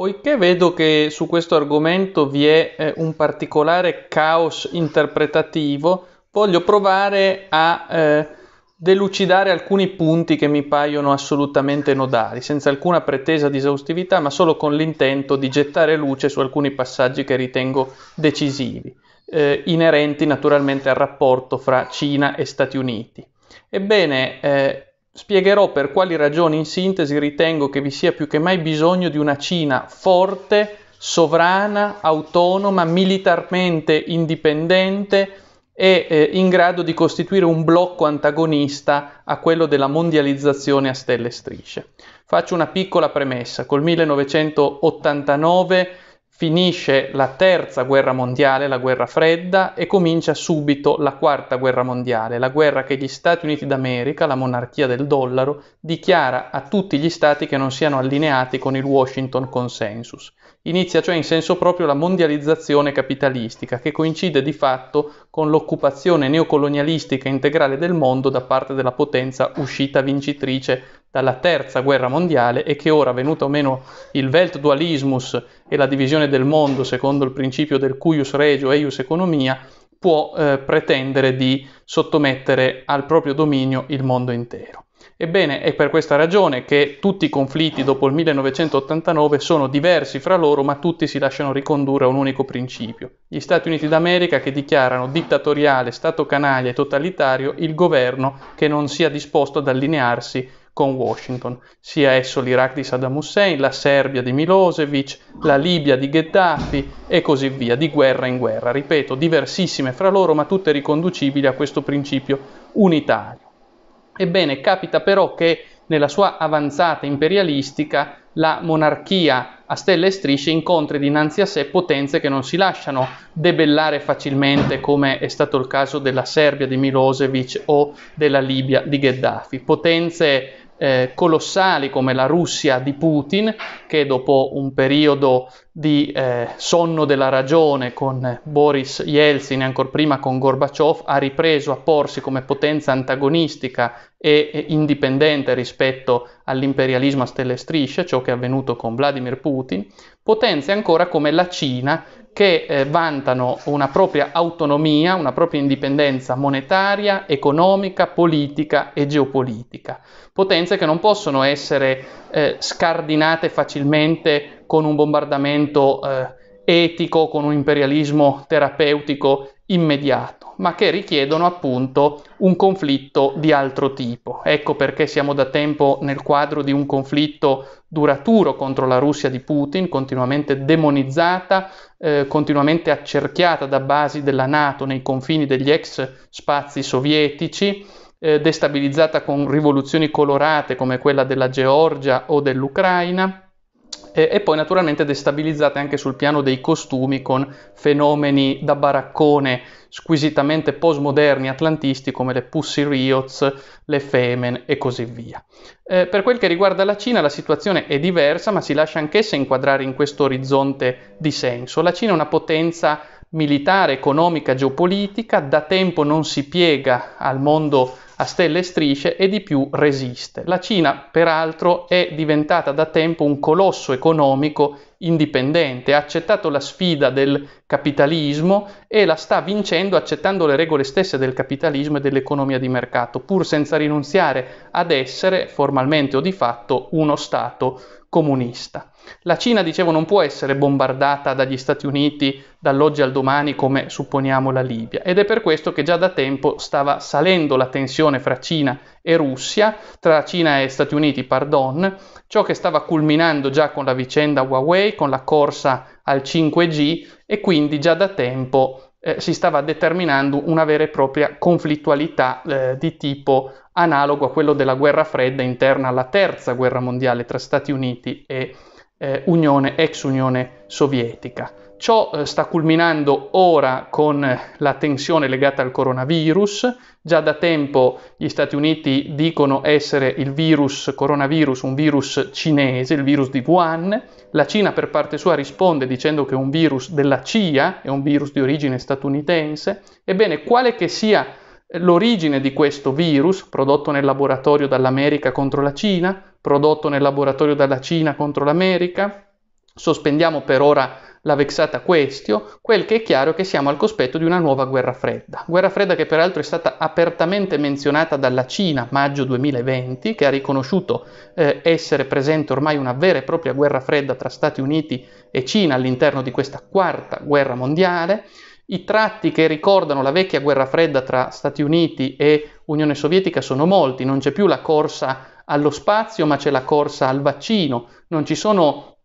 Poiché vedo che su questo argomento vi è eh, un particolare caos interpretativo, voglio provare a eh, delucidare alcuni punti che mi paiono assolutamente nodali, senza alcuna pretesa di esaustività, ma solo con l'intento di gettare luce su alcuni passaggi che ritengo decisivi, eh, inerenti naturalmente al rapporto fra Cina e Stati Uniti. Ebbene, eh, spiegherò per quali ragioni in sintesi ritengo che vi sia più che mai bisogno di una Cina forte, sovrana, autonoma, militarmente indipendente, è eh, in grado di costituire un blocco antagonista a quello della mondializzazione a stelle e strisce. Faccio una piccola premessa. Col 1989 finisce la terza guerra mondiale, la guerra fredda, e comincia subito la quarta guerra mondiale, la guerra che gli Stati Uniti d'America, la monarchia del dollaro, dichiara a tutti gli stati che non siano allineati con il Washington Consensus. Inizia cioè in senso proprio la mondializzazione capitalistica, che coincide di fatto con l'occupazione neocolonialistica integrale del mondo da parte della potenza uscita vincitrice dalla terza guerra mondiale e che ora, venuto meno il Weltdualismus e la divisione del mondo secondo il principio del cuius regio eius economia, può eh, pretendere di sottomettere al proprio dominio il mondo intero. Ebbene, è per questa ragione che tutti i conflitti dopo il 1989 sono diversi fra loro, ma tutti si lasciano ricondurre a un unico principio. Gli Stati Uniti d'America che dichiarano dittatoriale, Stato canaglia e totalitario il governo che non sia disposto ad allinearsi con Washington, sia esso l'Iraq di Saddam Hussein, la Serbia di Milosevic, la Libia di Gheddafi e così via, di guerra in guerra. Ripeto, diversissime fra loro, ma tutte riconducibili a questo principio unitario. Ebbene, capita però che nella sua avanzata imperialistica la monarchia a stelle e strisce incontri dinanzi a sé potenze che non si lasciano debellare facilmente come è stato il caso della Serbia di Milosevic o della Libia di Gheddafi, potenze eh, colossali come la Russia di Putin, che dopo un periodo di eh, sonno della ragione con Boris Yeltsin e ancora prima con Gorbaciov, ha ripreso a porsi come potenza antagonistica e, e indipendente rispetto all'imperialismo a stelle e strisce, ciò che è avvenuto con Vladimir Putin, potenze ancora come la Cina che eh, vantano una propria autonomia, una propria indipendenza monetaria, economica, politica e geopolitica. Potenze che non possono essere eh, scardinate facilmente con un bombardamento eh, etico, con un imperialismo terapeutico immediato, ma che richiedono appunto un conflitto di altro tipo. Ecco perché siamo da tempo nel quadro di un conflitto duraturo contro la Russia di Putin, continuamente demonizzata, eh, continuamente accerchiata da basi della Nato nei confini degli ex spazi sovietici, eh, destabilizzata con rivoluzioni colorate come quella della Georgia o dell'Ucraina e, e poi naturalmente destabilizzate anche sul piano dei costumi con fenomeni da baraccone squisitamente postmoderni atlantisti come le Pussy Riots, le Femen e così via. Eh, per quel che riguarda la Cina la situazione è diversa ma si lascia anch'essa inquadrare in questo orizzonte di senso. La Cina è una potenza militare, economica, geopolitica, da tempo non si piega al mondo a stelle e strisce e di più resiste. La Cina, peraltro, è diventata da tempo un colosso economico indipendente, ha accettato la sfida del capitalismo e la sta vincendo accettando le regole stesse del capitalismo e dell'economia di mercato, pur senza rinunziare ad essere, formalmente o di fatto, uno Stato comunista. La Cina, dicevo, non può essere bombardata dagli Stati Uniti dall'oggi al domani come supponiamo la Libia ed è per questo che già da tempo stava salendo la tensione fra Cina e Russia, tra Cina e Stati Uniti, pardon, ciò che stava culminando già con la vicenda Huawei, con la corsa al 5G e quindi già da tempo eh, si stava determinando una vera e propria conflittualità eh, di tipo analogo a quello della guerra fredda interna alla terza guerra mondiale tra Stati Uniti e eh, Unione, ex Unione Sovietica. Ciò eh, sta culminando ora con la tensione legata al coronavirus. Già da tempo gli Stati Uniti dicono essere il virus coronavirus un virus cinese, il virus di Wuhan. La Cina per parte sua risponde dicendo che è un virus della CIA, è un virus di origine statunitense. Ebbene, quale che sia l'origine di questo virus, prodotto nel laboratorio dall'America contro la Cina, prodotto nel laboratorio dalla Cina contro l'America, Sospendiamo per ora la vexata questio, quel che è chiaro è che siamo al cospetto di una nuova guerra fredda. Guerra fredda che peraltro è stata apertamente menzionata dalla Cina maggio 2020, che ha riconosciuto eh, essere presente ormai una vera e propria guerra fredda tra Stati Uniti e Cina all'interno di questa quarta guerra mondiale. I tratti che ricordano la vecchia guerra fredda tra Stati Uniti e Unione Sovietica sono molti, non c'è più la corsa allo spazio, ma c'è la corsa al vaccino, non ci sono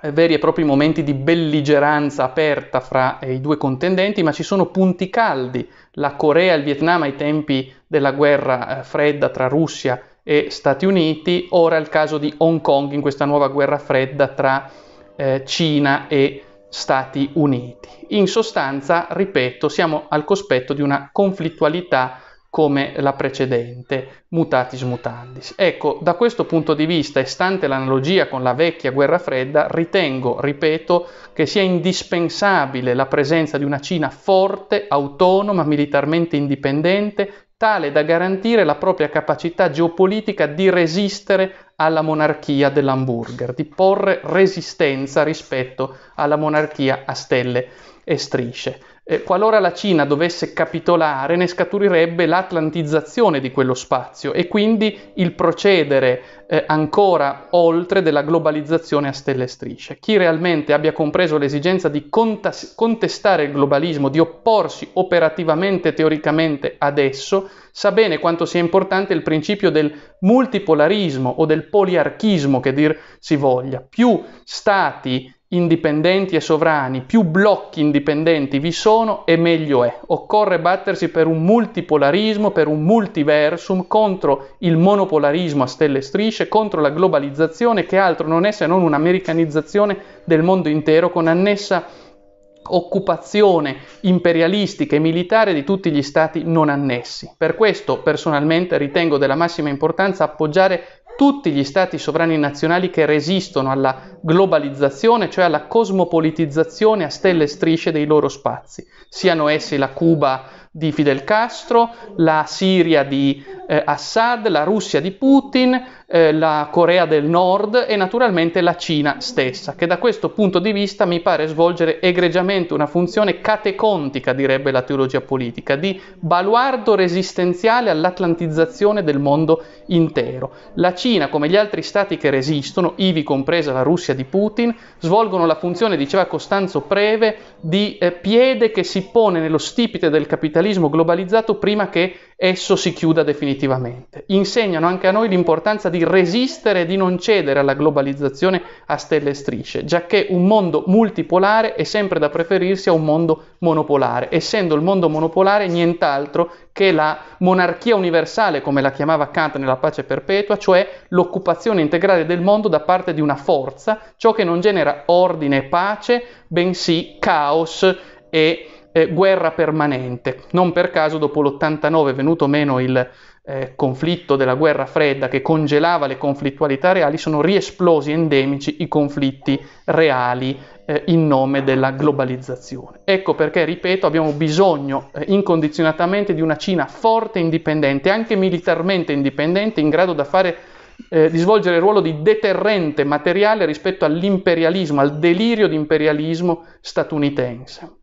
eh, veri e propri momenti di belligeranza aperta fra eh, i due contendenti, ma ci sono punti caldi, la Corea e il Vietnam ai tempi della guerra eh, fredda tra Russia e Stati Uniti, ora il caso di Hong Kong in questa nuova guerra fredda tra eh, Cina e Stati Uniti. In sostanza, ripeto, siamo al cospetto di una conflittualità come la precedente, mutatis mutandis. Ecco, da questo punto di vista, e stante l'analogia con la vecchia guerra fredda, ritengo, ripeto, che sia indispensabile la presenza di una Cina forte, autonoma, militarmente indipendente, tale da garantire la propria capacità geopolitica di resistere alla monarchia dell'hamburger, di porre resistenza rispetto alla monarchia a stelle e strisce. Eh, qualora la Cina dovesse capitolare, ne scaturirebbe l'atlantizzazione di quello spazio e quindi il procedere eh, ancora oltre della globalizzazione a stelle e strisce. Chi realmente abbia compreso l'esigenza di contas- contestare il globalismo, di opporsi operativamente, teoricamente ad esso, sa bene quanto sia importante il principio del multipolarismo o del poliarchismo, che dir si voglia. Più stati indipendenti e sovrani, più blocchi indipendenti vi sono e meglio è. Occorre battersi per un multipolarismo, per un multiversum contro il monopolarismo a stelle e strisce, contro la globalizzazione che altro non è se non un'americanizzazione del mondo intero con annessa occupazione imperialistica e militare di tutti gli stati non annessi. Per questo personalmente ritengo della massima importanza appoggiare tutti gli stati sovrani nazionali che resistono alla globalizzazione, cioè alla cosmopolitizzazione a stelle e strisce dei loro spazi, siano essi la Cuba di Fidel Castro, la Siria di eh, Assad, la Russia di Putin, eh, la Corea del Nord e naturalmente la Cina stessa, che da questo punto di vista mi pare svolgere egregiamente una funzione catecontica, direbbe la teologia politica, di baluardo resistenziale all'atlantizzazione del mondo intero. La Cina, come gli altri stati che resistono, ivi compresa la Russia di Putin, svolgono la funzione, diceva Costanzo Preve, di eh, piede che si pone nello stipite del capitalismo globalizzato prima che esso si chiuda definitivamente. Insegnano anche a noi l'importanza di resistere e di non cedere alla globalizzazione a stelle e strisce, giacché un mondo multipolare è sempre da preferirsi a un mondo monopolare, essendo il mondo monopolare nient'altro che la monarchia universale, come la chiamava Kant nella pace perpetua, cioè l'occupazione integrale del mondo da parte di una forza, ciò che non genera ordine e pace, bensì caos e eh, guerra permanente. Non per caso dopo l'89 è venuto meno il eh, conflitto della guerra fredda che congelava le conflittualità reali, sono riesplosi endemici i conflitti reali eh, in nome della globalizzazione. Ecco perché, ripeto, abbiamo bisogno eh, incondizionatamente di una Cina forte e indipendente, anche militarmente indipendente, in grado fare, eh, di svolgere il ruolo di deterrente materiale rispetto all'imperialismo, al delirio di imperialismo statunitense.